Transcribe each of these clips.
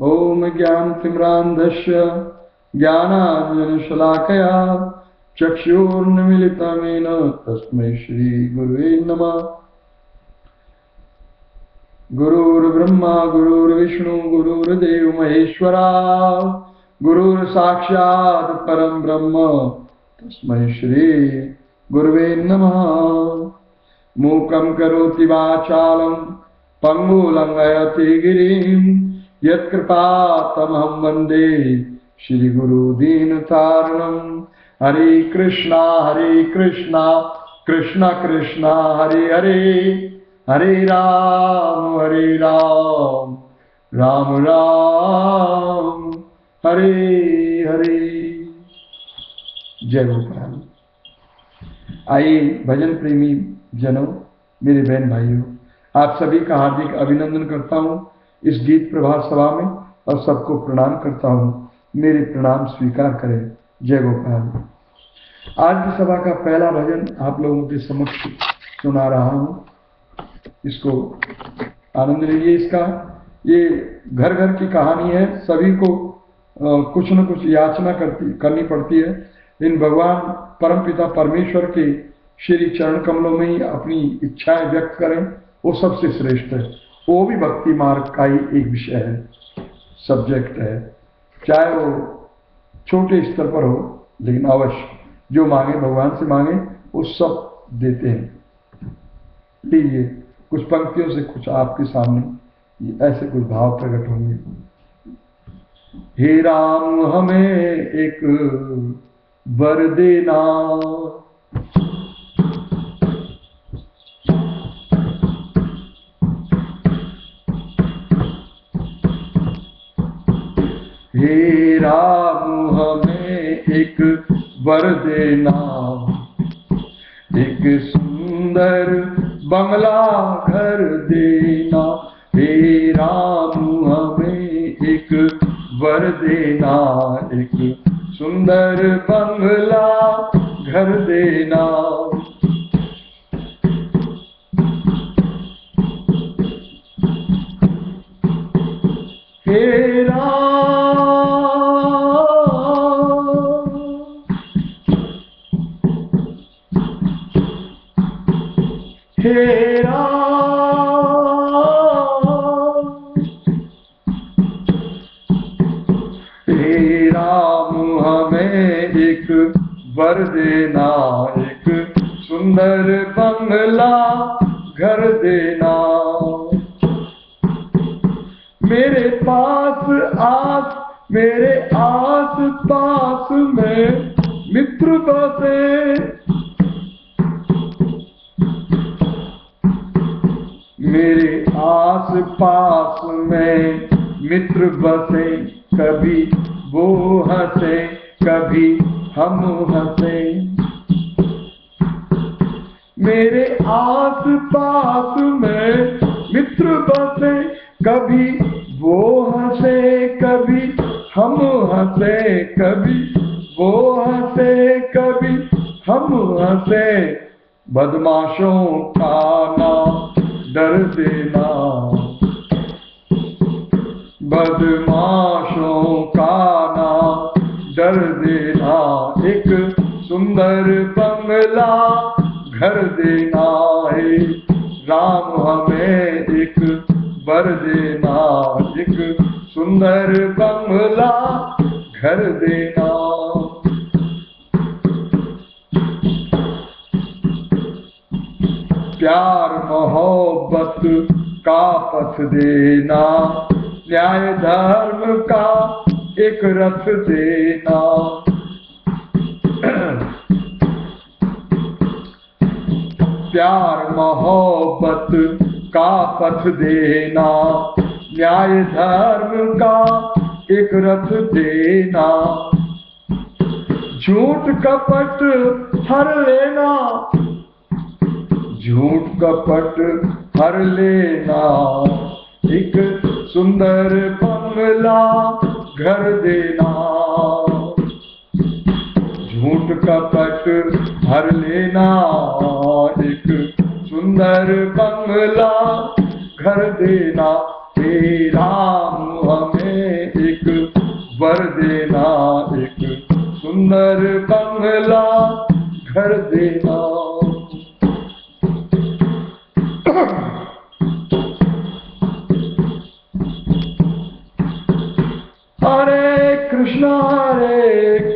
ॐ ज्ञानतिम्रान्धस्य चक्षुर्निमिलितमेन तस्मै श्रीगुरुवे नमः। गुरुर्ब्रह्मा, गुरुर्विष्णु, गुरुर्देव महेश्वरा, गुरुर्साक्षात् परं ब्रह्म, तस्मै श्री गुरुवे नमः। मूकं करोति वाचालं पङ्गुलङ्घयति गिरिं यत्कृपातमहं वंदे श्रीगुरुदीनतारणम्। हरे कृष्णा हरे कृष्णा, कृष्ण कृष्ण, हरे हरे। हरे राम हरे राम राम राम, हरे हरे। जय गोपाल। आइए भजन प्रेमी जनों, मेरे बहन भाइयों, आप सभी का हार्दिक अभिनंदन करता हूँ। इस गीत प्रभात सभा में और सबको प्रणाम करता हूँ। मेरे प्रणाम स्वीकार करें। जय गोपाल। आज की सभा का पहला भजन आप लोगों के समक्ष सुना रहा हूँ। इसको आनंद लीजिए इसका। ये घर घर की कहानी है। सभी को आ, कुछ न कुछ याचना करती करनी पड़ती है। इन भगवान परमपिता परमेश्वर के श्री चरण कमलों में ही अपनी इच्छाएँ व्यक्त करें। वो सबसे श्रेष्ठ है। वो भी भक्ति मार्ग का ही एक विषय है सब्जेक्ट है। चाहे वो छोटे स्तर पर हो, लेकिन अवश्य जो मांगे, भगवान से मांगे, वो सब देते हैं। लीजिए, कुछ पंक्तियों से कुछ आपके सामने ऐसे कुछ भाव प्रकट होंगे। हे राम, हमें एक वर देना। हे राम हमें एक वर देना एक सुंदर बंगला घर देना। हे राम हमें एक वर देना एक सुंदर बंगला घर देना। हे राम देना एक सुंदर बंगला घर देना मेरे पास आस मेरे आस पास में मित्र बसे। मेरे आस पास में मित्र बसे, कभी वो हंसे, कभी हम हंसे। मेरे आस पास में मित्र बसे, कभी वो हंसे, कभी हम हंसे, कभी वो हंसे, कभी हम हंसे। बदमाशों का ना डर देना। बदमाशों का ना डर देना। एक सुंदर बंगला घर देना है। राम हमें एक बर देना, एक सुंदर बंगला घर देना। प्यार मोहब्बत का पथ देना, न्याय धर्म का एक रथ देना। प्यार मोहब्बत का पथ देना, न्याय धर्म का एक रथ देना। झूठ कपट हर लेना, झूठ कपट हर लेना। एक सुंदर बंगला घर देना। झूठ कपट हर लेना एक सुंदर बंगला घर देना। हे राम, हमें एक वर देना, एक सुंदर बंगला घर देना। हरे कृष्णा, हरे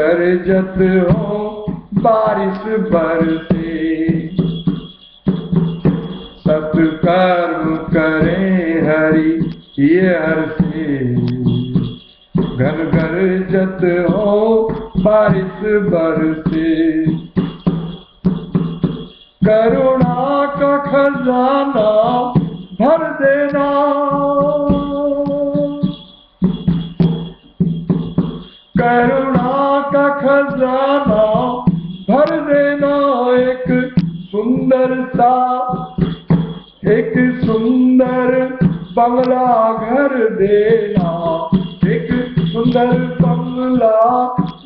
गरजत हो बारिश बरसे सत्कर्म करें हरि, ये हर से घर घर जत हो बारिश बरसे, करुणा का खजाना भर देना। करुणा का खजाना भर देना एक सुंदर सा, एक सुंदर बंगला घर देना, एक सुंदर बंगला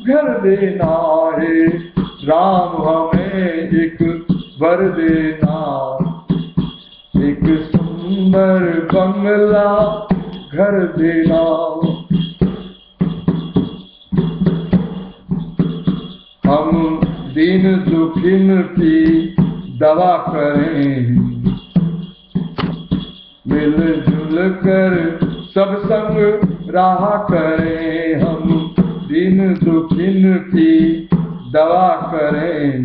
घर देना है। राम हमें एक वर देना, एक सुंदर बंगला घर देना। हम दीन दुखिन की दवा करें। मिलजुल कर सब संग रहा करें। हम दिन दुखिन की दवा करें।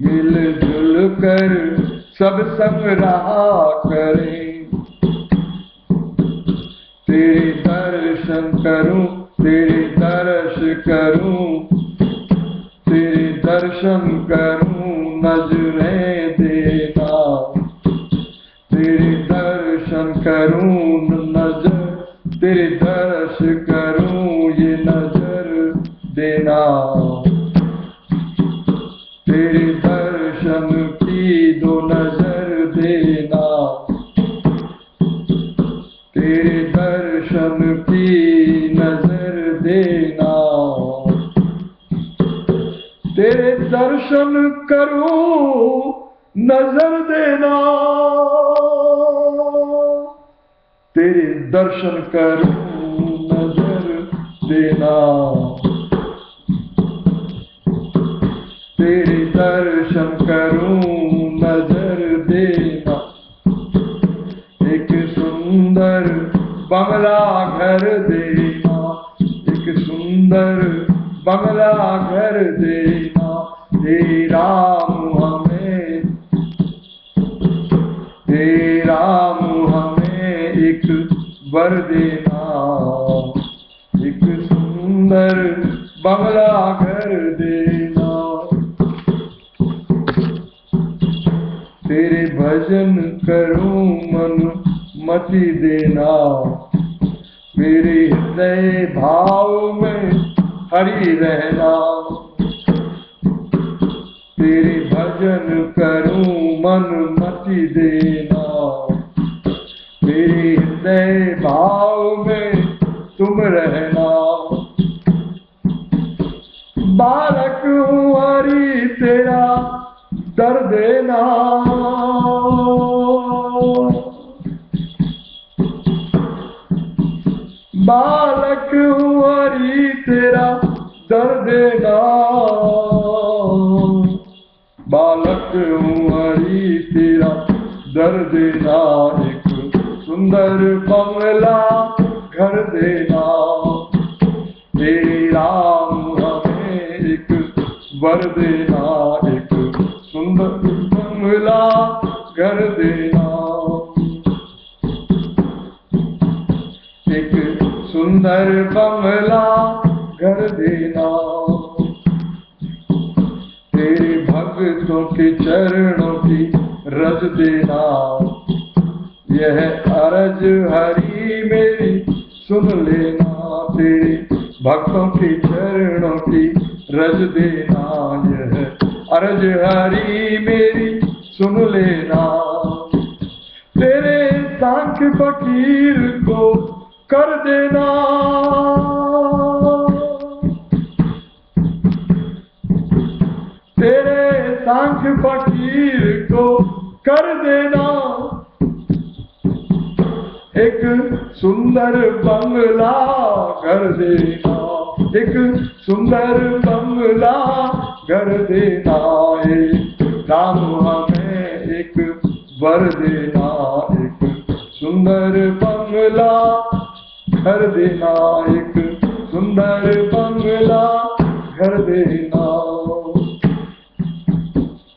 मिलजुल कर सब संग रहा करें। तेरे दर्शन करूँ तेरे दर्श करूँ तेरे दर्शन करूँ, नज़रें देना तेरे दर्शन करूँ, नज़र तेरे दर्श करूँ, ये नज़र देना। दर्शन करूँ, नज़र देना। तेरे दर्शन करूँ नज़र देना। तेरे दर्शन करूँ नज़र देना। एक सुंदर बंगला घर देना। एक सुंदर बंगला घर देना। हे राम हमें। हे राम हमें एक वर देना। एक सुंदर बंगला घर देना। तेरे भजन करूँ, मन मति देना। मेरे हृदय भाव में हरि रहना। तेरे भजन करूँ मन मति देना। मेरे हृदय भाव में तुम रहना। बालक हरि तेरा दर देना बालक हरि तेरा दर देना बालक हरि तेरा दर देना एक सुंदर बंगला घर देना। हे राम वर देना, एक सुंदर बंगला घर देना। एक सुंदर बंगला घर देना। भक्तों के चरणों की रज देना। यह अरज हरी मेरी सुन लेना। तेरे भक्तों के चरणों की रज देना। यह अरज हरी मेरी सुन लेना। तेरे सांख फकीर को कर देना। तेरे सांख फकीर को कर देना। एक सुंदर बंगला कर देना। एक सुंदर बंगला कर देना। राम हमें एक वर देना। एक सुंदर बंगला कर देना। एक सुंदर बंगला घर देना।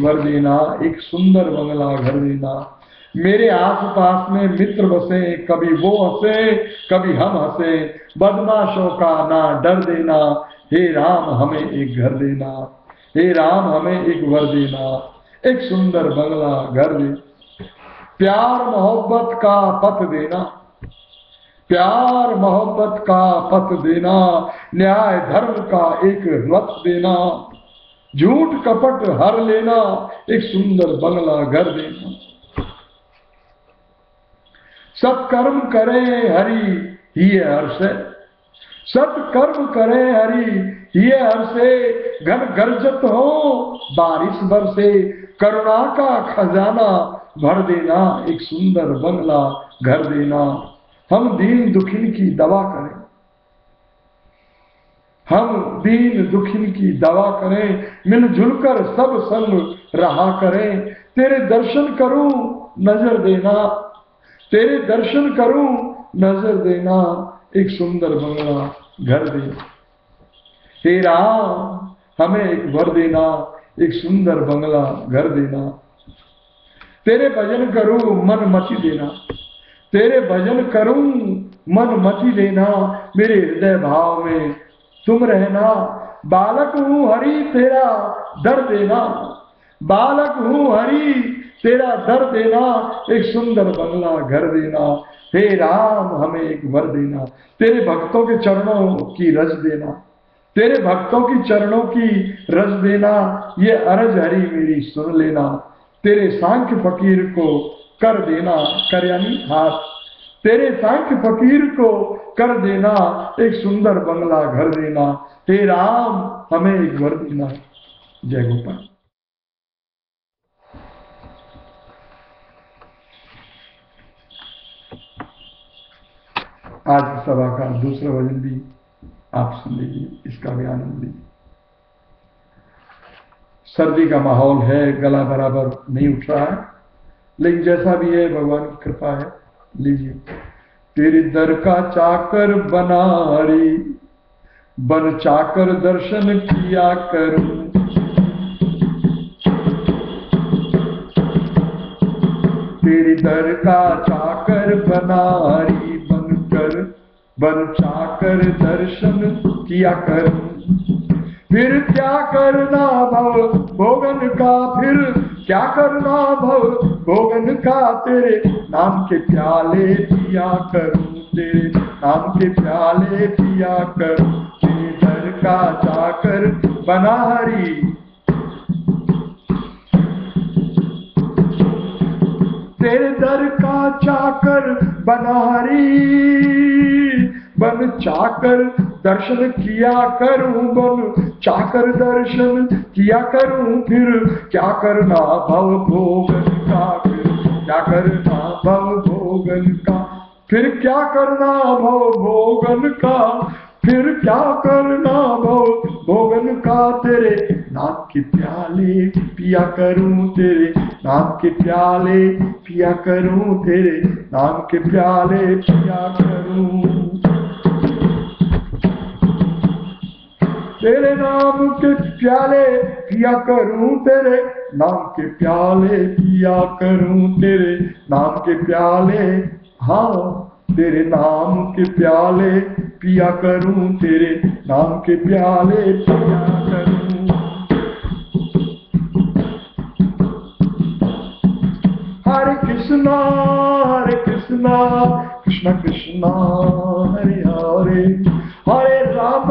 वर देना, एक सुंदर बंगला घर देना। मेरे आसपास में मित्र बसे, कभी वो हंसे, कभी हम हंसे। बदमाशों का ना डर देना, हे राम हमें एक घर देना, हे राम हमें एक वर देना, एक सुंदर बंगला घर दे। प्यार मोहब्बत का पथ देना, प्यार मोहब्बत का पथ देना, न्याय धर्म का एक रथ देना। झूठ कपट हर लेना, एक सुंदर बंगला घर देना। सत्कर्म करे, हरि, ही हर्ष सत्कर्म करे, हरि ये हर्षे घर गर्जत हो, बारिश बरसे। करुणा का खजाना भर देना, एक सुंदर बंगला घर देना। हम दीन दुखिन की दवा करें। हम दीन दुखी की दवा करें मिलजुल कर सब संग रहा करें। तेरे दर्शन करूँ, नज़र देना। तेरे दर्शन करूँ, नज़र देना। एक सुंदर बंगला घर दे हे राम, हमें एक वर देना। एक सुंदर बंगला घर देना। तेरे भजन करूँ, मन मची देना। तेरे भजन करूँ, मन मची देना। मेरे हृदय भाव में तुम रहना। बालक हूँ हरि, तेरा दर देना। बालक हूँ हरि, तेरा दर देना। एक सुंदर बंगला घर देना। हे राम, हमें एक वर देना। तेरे भक्तों के चरणों की रज देना। तेरे भक्तों की चरणों की रज देना। ये अरज हरी मेरी सुन लेना। तेरे सांख्य फकीर को कर देना। कर यानी हाथ। तेरे सांख्य फकीर को कर देना, एक सुंदर बंगला घर देना हे राम हमें एक वर देना। जय गोपाल। आज की सभा का दूसरा वज़न भी आप सुन लीजिए, इसका भी आनंद लीजिए। सर्दी का माहौल है, गला बराबर नहीं उठ रहा है, लेकिन जैसा भी है, भगवान की कृपा है, लीजिए। तेरे दर का चाकर बनारी, बन चाकर दर्शन किया करूँ। तेरे दर का चाकर बना री बनकर बन चाकर दर्शन किया करूँ। फिर क्या करना भव, भोगन का फिर क्या करना भव? भोगन का तेरे। नाम के प्याले पिया करूँ तेरे। नाम के प्याले पिया करूँ तेरे। दर का जाकर बना हरी। तेरे दर का चाकर बनहारी बन चाकर दर्शन किया करूँ बन चाकर दर्शन किया करूँ फिर, क्या करना भव भोगन का फिर, क्या करना भव भोगन का, फिर क्या करना भव भोगन का, फिर क्या करना भव भोगन का तेरे नाम के प्याले पिया करूँ तेरे नाम के प्याले पिया करूँ तेरे नाम के प्याले पिया करूँ। तेरे नाम के प्याले पिया करूँ तेरे नाम के प्याले पिया करूँ तेरे नाम के प्याले हाँ तेरे नाम के प्याले पिया करूँ तेरे नाम के प्याले पिया करूँ। हरे कृष्णा हरे कृष्णा, कृष्ण, कृष्णा, हरे हरे हरे राम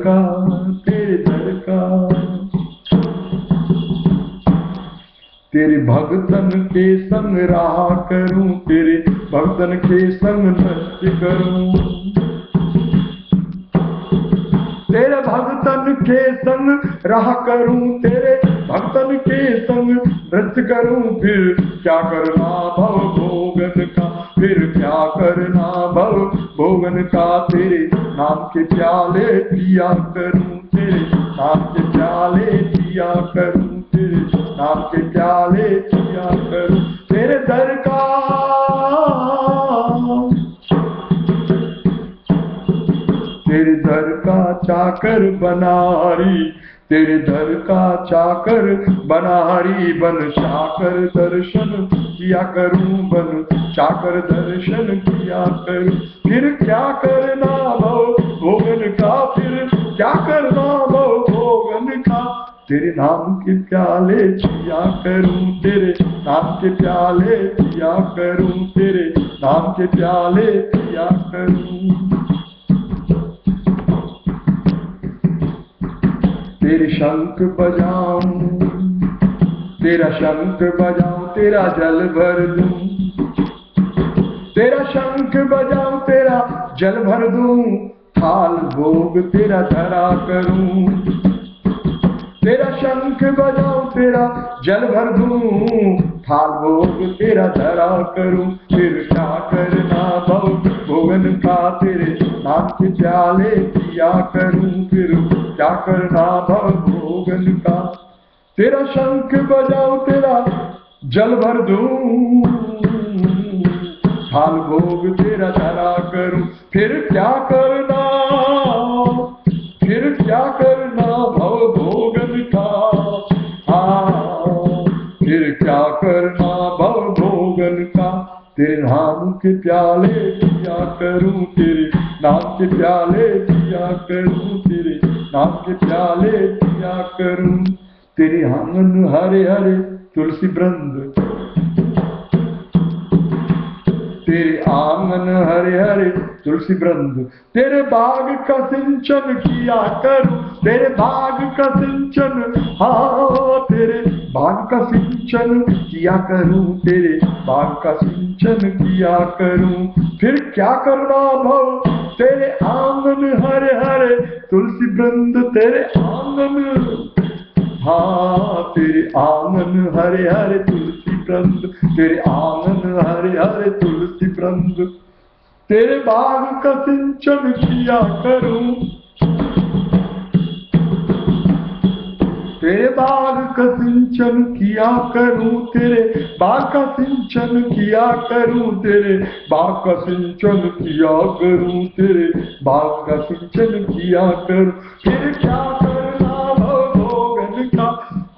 का तेरे दर का तेरे भक्तन के संग रहा करूँ, तेरे भक्तन के संग नृत्य करूँ। तेरे भक्तन के संग रहा करूँ, तेरे भक्तन के संग नृत्य करूँ, फिर क्या करना भव भोगन का? फिर क्या करना भव? भोगन का तेरे नाम के प्याले पिया करूँ तेरे। नाम के प्याले पिया करूँ तेरे। नाम के प्याले पिया करूँ तेरे दर का। तेरे दर का चाकर बनारी तेरे दर का चाकर, बनारी बन चाकर, दर्शन किया करूँ बन चाकर, दर्शन किया करूँ। फिर क्या करना भव भोगन का? फिर क्या करना भव भोगन का? तेरे नाम के प्याले पिया करूँ, तेरे नाम के प्याले पिया करूँ, तेरे नाम के प्याले पिया करूँ। तेरे शंख बजाऊं। तेरा शंख बजाऊं, तेरा जल भर दूँ। तेरा शंख बजाऊं, तेरा जल भर दूँ। थाल भोग तेरा धरा करूँ। तेरा शंख बजाऊं, तेरा जल भर दूँ, थाल भोग तेरा धरा करूँ, फिर क्या करना भव भोगन का तेरे नाम के प्याले पिया करूँ, फिर क्या करना भव भोगन का तेरा शंख बजाऊं, तेरा जल भर दूँ, थाल भोग तेरा धरा करूँ, फिर क्या करना? फिर क्या करना भव क्या करना भव भोगन का। तेरे नाम के प्याले पिया करूँ तेरे, नाम के प्याले पिया करूँ तेरे, नाम के प्याले पिया करूँ। तेरे आँगन हरे हरे तुलसी वृंद। तेरे आँगन हरे हरे, तुलसी वृंद। तेरे बाग का सिंचन किया करूँ, तेरे बाग का सिंचन हाँ तेरे बाग का सिंचन किया करूँ, तेरे बाग का सिंचन किया करूँ। फिर क्या करना भव? तेरे आँगन हरे हरे, तुलसी वृंद तेरे आँगन। हाँ तेरे आँगन हरे हरे, तुलसी वृंद तेरे आँगन हरे हरे तुलसी वृंद तेरे बाग का सिंचन किया करूँ। तेरे बाग का सिंचन किया करूँ, तेरे बाग का सिंचन किया करूँ, तेरे बाग का सिंचन किया करूँ, तेरे बाग का सिंचन किया करूँ। फिर क्या करना भोगन का?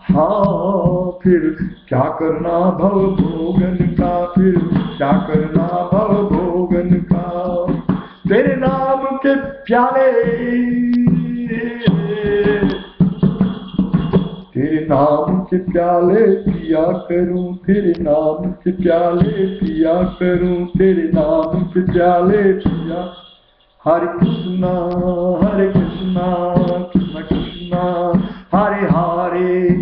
हाँ फिर क्या करना भव भोगन का फिर क्या करना भव भोगन का। तेरे नाम के प्याले तेरे नाम के प्याले पिया करूँ, तेरे नाम के प्याले पिया करूँ, तेरे नाम के प्याले पिया। हरे कृष्णा हरे कृष्णा, कृष्ण कृष्णा, हरे हरे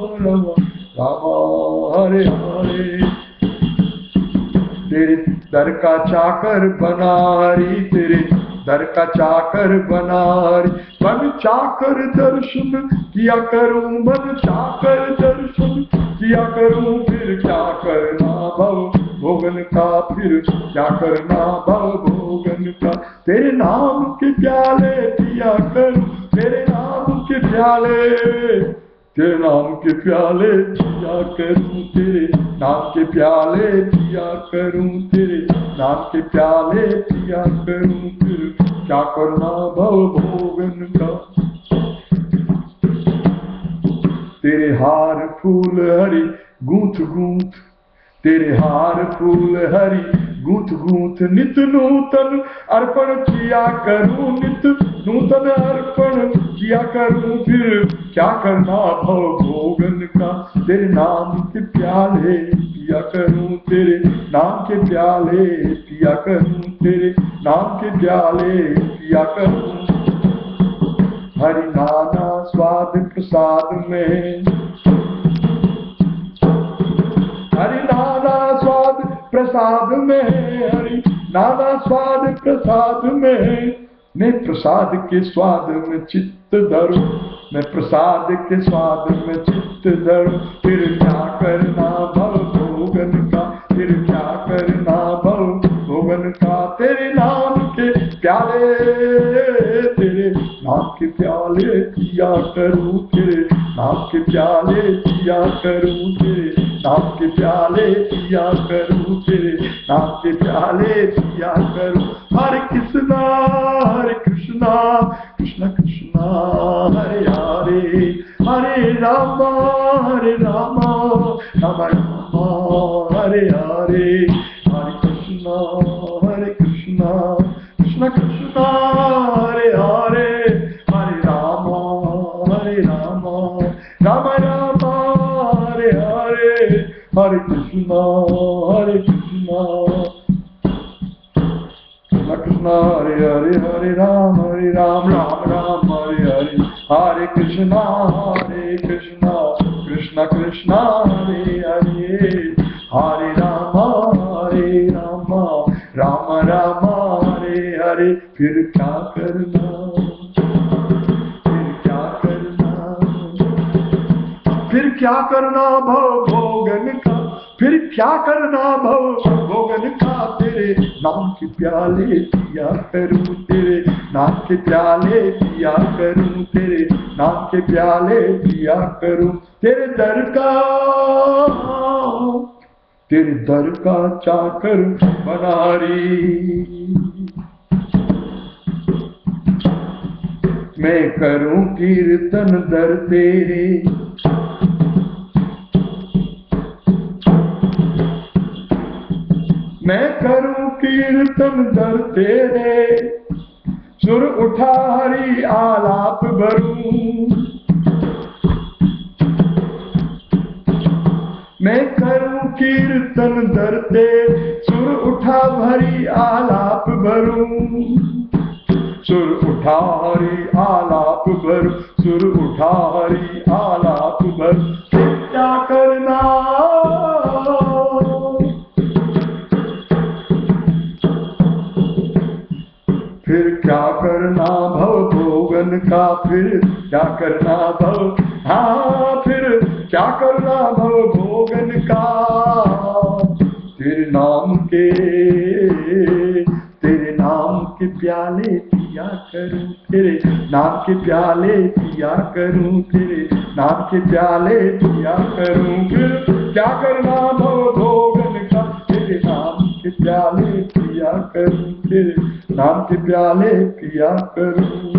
हरे हरे हरे। तेरे दर का चाकर बनारी, तेरे दर का चाकर बनारी। बन चाकर दर्शन किया करूँ, बन चाकर दर्शन किया करूँ, फिर क्या करना भव भोगन का? फिर क्या करना भव भोगन का? तेरे नाम के प्याले पिया करूँ, तेरे नाम के प्याले तेरे नाम के प्याले पिया करूँ तेरे, नाम के प्याले पिया करूँ तेरे, नाम के प्याले पिया करूँ तेरे। क्या करना भव भोगन का? तेरे हार फूल हरी गूंथ गूंथ तेरे हार फूल हरी, गूंथ गूंथ नित नूतन, अर्पण किया करूँ नित नूतन अर्पण, किया करूँ फिर क्या करना भव भोगन का? तेरे नाम के प्याले पिया करूँ तेरे नाम के प्याले पिया करूँ तेरे नाम के प्याले पिया करूँ। हरि नाना स्वाद प्रसाद में हरि नाना स्वाद प्रसाद में हरि। नाना स्वाद प्रसाद में। मैं प्रसाद के स्वाद में चित्त धरू। मैं प्रसाद के स्वाद में चित्त धरू। फिर क्या करना भव भोगन का? फिर क्या करना भव भोगन का? तेरे नाम के प्याले, तेरे नाम के प्याले पिया करूँ तेरे, नाम के प्याले पिया करूँ तेरे, नाम के प्याले पिया करूँ तेरे, नाम के प्याले पिया करूँ। हरे कृष्णा हरे कृष्णा, कृष्ण कृष्णा, हरे हरे हरे रामा हरे रामा, राम नाम के प्याले पिया करूँ तेरे नाम के प्याले पिया करूँ तेरे नाम के प्याले पिया करूँ तेरे दर का, तेरे दर का चाकर बनारी मैं करूँ कीर्तन दर तेरे, मैं करूँ कीर्तन दर तेरे सुर उठा हरी, आलाप भरू। मैं करूँ कीर्तन दरते सुर उठा भरी आलाप भरूं। सुर उठा हरी, आलाप भर। सुर उठा हरी, आलाप भर। क्या करना? फिर क्या करना भव भोगन का? फिर क्या करना भव? हाँ फिर क्या करना भव भोगन का? तेरे नाम के, तेरे नाम के प्याले पिया करूँ, तेरे नाम के प्याले पिया करूँ, तेरे नाम के प्याले पिया करूँ, फिर क्या करना भव भोगन का? तेरे नाम के प्याले पिया करूँ तेरे नाम के प्याले पिया करूँ।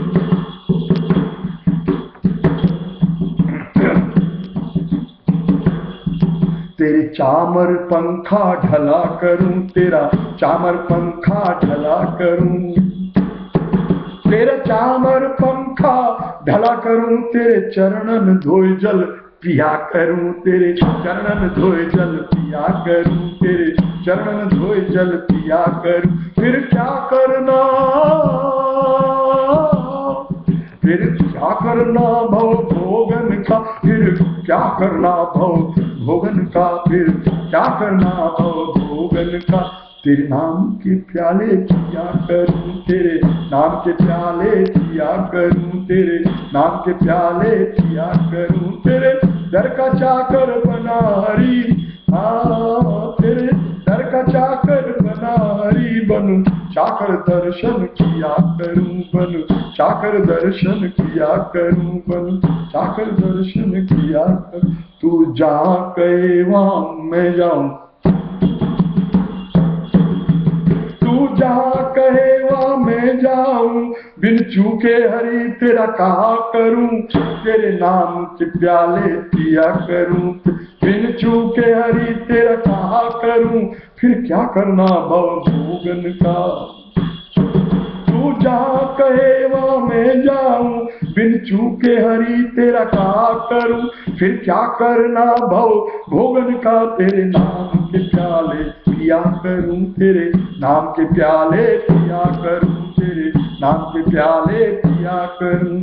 तेरे चामर पंखा ढला करूँ, तेरा चामर पंखा ढला करूँ। तेरा चामर पंखा ढला करूँ, तेरे चरणन धोए जल पिया करूँ तेरे चरणन धोए जल पिया करूँ, तेरे चरणन धोए जल पिया करूँ। फिर क्या करना? फिर क्या करना भव भोगन का? फिर क्या करना भव भोगन का? फिर क्या करना भव भोगन का? तेरे नाम के प्याले पिया करूँ, तेरे नाम के प्याले पिया करूँ, तेरे नाम के प्याले पिया करूँ, तेरे दर का चाकर बना हरी हाँ तेरे दर का चाकर बना हरी बनू, चाकर दर्शन किया करूँ बनू, चाकर दर्शन किया करूँ बनू, चाकर दर्शन किया कर, तू जहाँ कहे वहाँ मैं जाऊँ तू जहा कहे वहाँ मैं जाऊँ। बिन चूके हरी तेरा कहा करूँ। तेरे नाम के प्याले पिया करूँ। बिन चूके हरी तेरा कहा करूँ। फिर क्या करना भव भोगन का? तू जहाँ कहे वहाँ मैं जाऊँ, बिन चूके हरी तेरा कहा करूँ? फिर क्या करना भव? भोगन का तेरे नाम के प्याले पिया करूँ तेरे? नाम के प्याले पिया करूँ तेरे? नाम के प्याले पिया करूँ।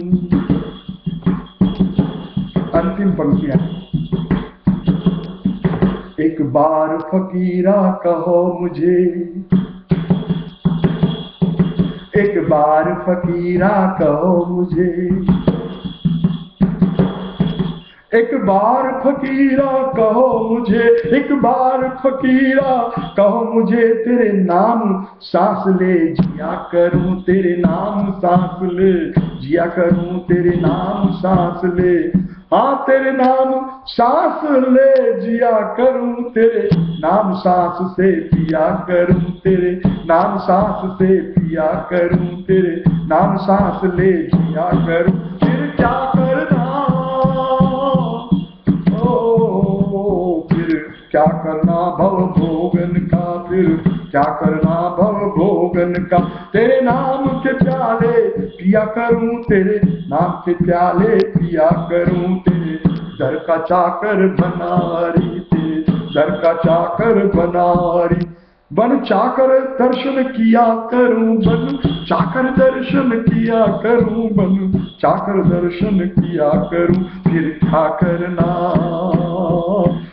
अंतिम पंक्तियाँ। एक बार फकीरा कहो मुझे बार फकीरा कहो मुझे। एक बार फकीरा कहो मुझे, एक बार फकीरा कहो मुझे, तेरे नाम सांस ले जिया करूँ, तेरे नाम सांस ले जिया करूँ, तेरे नाम सांस ले। हाँ तेरे नाम सांस ले जिया करूँ तेरे, नाम सांस से पिया करूँ तेरे, नाम सांस से पिया करूँ तेरे, नाम सांस ले जिया करूँ, फिर क्या करना? ओ, फिर क्या करना? भव भोगन का फिर क्या करना भव भोगन का। तेरे नाम के प्याले पिया करूँ तेरे नाम के प्याले पिया करूँ तेरे। दर का चाकर बनारी तेरे, दर का चाकर बनारी बन चाकर दर्शन किया करूँ बन, चाकर दर्शन किया करूँ बन, चाकर दर्शन किया करूँ। फिर क्या करना,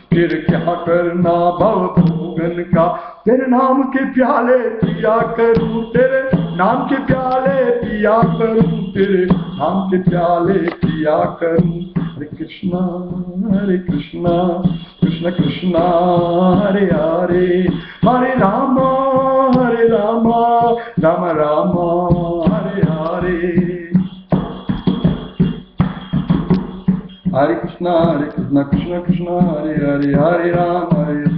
फिर क्या करना भव भोगन का। तेरे नाम के प्याले पिया करूँ, तेरे नाम के प्याले पिया करूँ, तेरे नाम के प्याले पिया करूँ। हरे कृष्णा हरे कृष्णा, कृष्ण कृष्णा, हरे हरे। हरे राम हरे राम राम राम, हरे हरे। हरे कृष्णा हरे कृष्णा, कृष्ण कृष्ण, हरे हरे हरे राम, हरे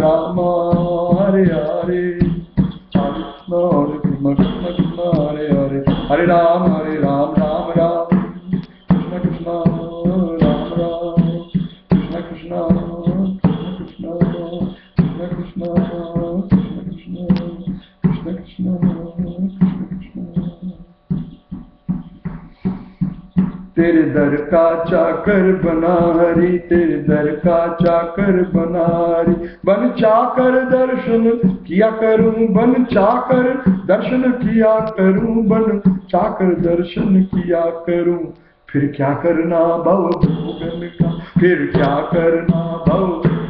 दर का चाकर बना हरि तेरे दर का चाकर बना हरि बन चाकर दर्शन किया करूँ, बन चाकर दर्शन किया करूँ, बन चाकर दर्शन किया करूँ। फिर क्या करना भव भोगन का? फिर क्या करना भव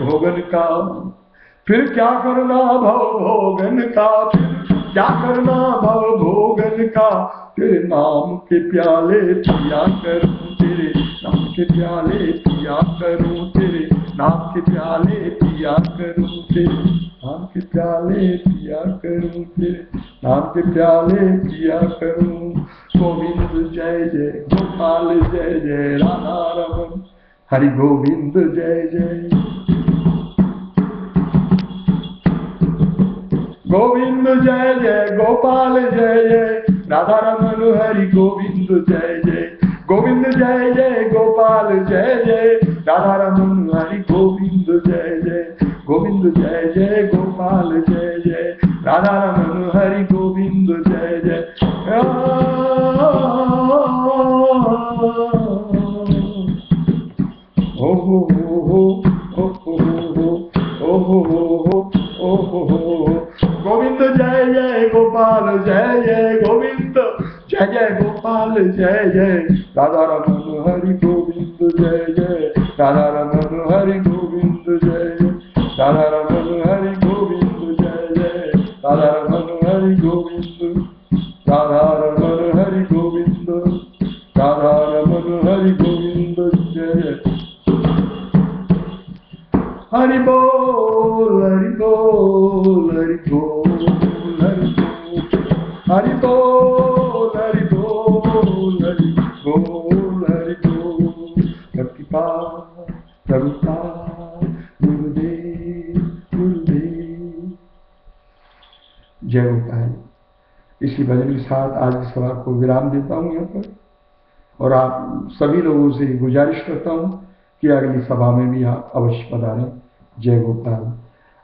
भोगन का? फिर क्या करना भव भोगन का? फिर क्या करना भव भोगन का? तेरे नाम के प्याले पिया करूँ। नाम के प्याले पिया करूँ तेरे नाम के प्याले पिया करूँ तेरे नाम के प्याले पिया करूँ तेरे नाम के प्याले पिया करूँ। गोविंद जय जय, गोपाल जय जय, राधा रमन, हरि गोविंद जय जय। गोविंद जय जय, गोपाल जय जय, राधा रमन, हरि गोविंद जय जय। गोविंद जय जय गोपाल जय जय राधा रमन हरि गोविंद जय जय गोविंद जय जय गोपाल जय जय राधा रमन हरि गोविंद जय जय ओ हो हो हो ओ हो हो हो ओ हो हो हो ओ हो हो हो गोविंद जय जय गोपाल जय जय गोविंद जय जय गोपाल जय जय राधा रमन हरि गोविंद जय जय राधा रमन हरि गोविंद जय जय राधा भजन साथ आज की सभा को विराम देता हूँ यहाँ पर। और आप सभी लोगों से गुजारिश करता हूँ कि अगली सभा में भी आप अवश्य पधारें। जय गोपाल।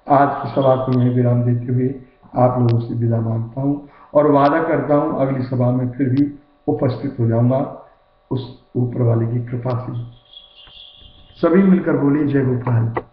आज की सभा को मैं विराम देते हुए आप लोगों से विदा माँगता हूँ और वादा करता हूँ अगली सभा में फिर भी उपस्थित हो जाऊँगा उस ऊपर वाले की कृपा से। सभी मिलकर बोले, जय गोपाल।